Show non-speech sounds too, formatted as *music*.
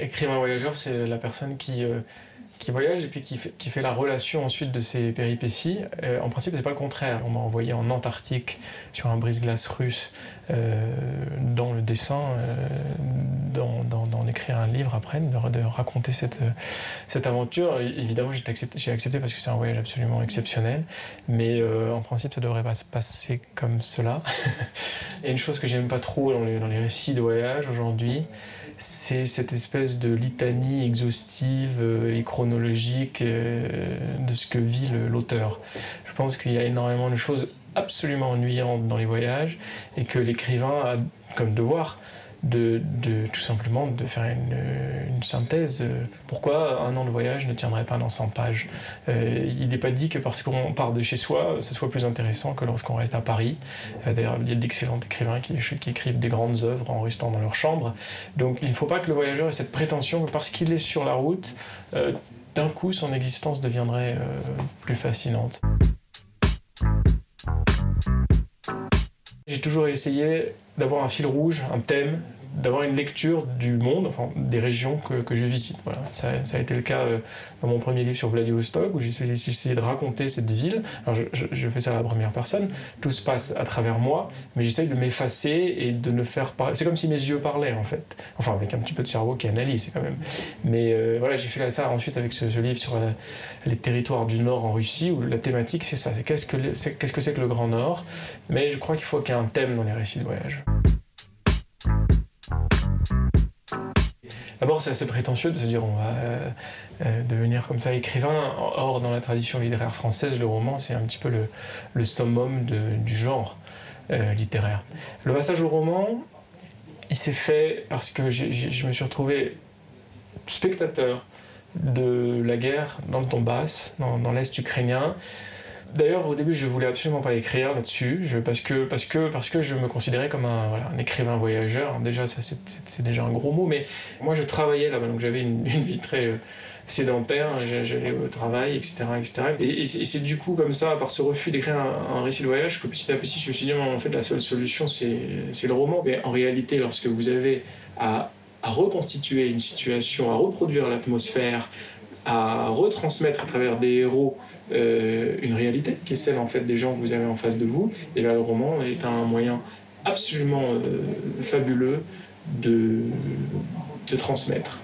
Écrivain voyageur, c'est la personne qui, euh, qui voyage et puis qui fait, qui fait la relation ensuite de ses péripéties. Euh, en principe, c'est pas le contraire. On m'a envoyé en Antarctique sur un brise-glace russe euh, dans le dessin, d'en écrire un livre après, de, raconter cette, cette aventure. Évidemment, j'ai accepté, accepté parce que c'est un voyage absolument exceptionnel, mais en principe, ça devrait pas se passer comme cela. *laughs* et une chose que j'aime pas trop dans les, dans les récits de voyage aujourd'hui, c'est cette espèce de litanie exhaustive euh, et chronologique euh, de ce que vit l'auteur. Je pense qu'il y a énormément de choses absolument ennuyantes dans les voyages et que l'écrivain a comme devoir de, tout simplement de faire une, synthèse. Pourquoi un an de voyage ne tiendrait pas dans 100 pages Euh, Il n'est pas dit que parce qu'on part de chez soi, ce soit plus intéressant que lorsqu'on reste à Paris. Euh, D'ailleurs, il y a d'excellents écrivains qui, écrivent des grandes œuvres en restant dans leur chambre. Donc il ne faut pas que le voyageur ait cette prétention que parce qu'il est sur la route, euh, d'un coup son existence deviendrait plus fascinante. J'ai toujours essayé d'avoir un fil rouge, un thème, d'avoir une lecture du monde, enfin des régions que, que je visite. Voilà. Ça, a été le cas euh, dans mon premier livre sur Vladivostok, où j'ai de raconter cette ville. Alors je, fais ça à la première personne, tout se passe à travers moi, mais j'essaye de m'effacer et de ne faire pas. C'est comme si mes yeux parlaient en fait. Enfin, avec un petit peu de cerveau qui analyse quand même. Mais euh, voilà, j'ai fait ça ensuite avec ce, livre sur euh, les territoires du Nord en Russie, où la thématique c'est ça qu'est-ce que c'est que le Grand Nord? Mais je crois qu'il faut qu'il y ait un thème dans les récits de voyage. D'abord, c'est assez prétentieux de se dire on va euh, euh, devenir comme ça écrivain. Or, dans la tradition littéraire française, le roman, c'est un petit peu le, summum du genre euh, littéraire. Le passage au roman, il s'est fait parce que je me suis retrouvé spectateur de la guerre dans le Donbass, dans l'Est ukrainien. D'ailleurs, au début, je voulais absolument pas écrire là-dessus, parce, que, parce, que, parce que je me considérais comme un, écrivain voyageur. Déjà, c'est- déjà un gros mot, mais moi, je travaillais là-bas, donc j'avais une, vie très euh, sédentaire, j'a- j'allais au travail, etc. etc. Et, c'est du coup comme ça, par ce refus d'écrire un, récit de voyage, que petit à petit, je me suis dit, en fait, la seule solution, c'est le roman. Mais en réalité, lorsque vous avez à reconstituer une situation, à reproduire l'atmosphère, à retransmettre à travers des héros euh, une réalité, qui est celle en fait des gens que vous avez en face de vous, et là le roman est un moyen absolument euh, fabuleux de, de transmettre.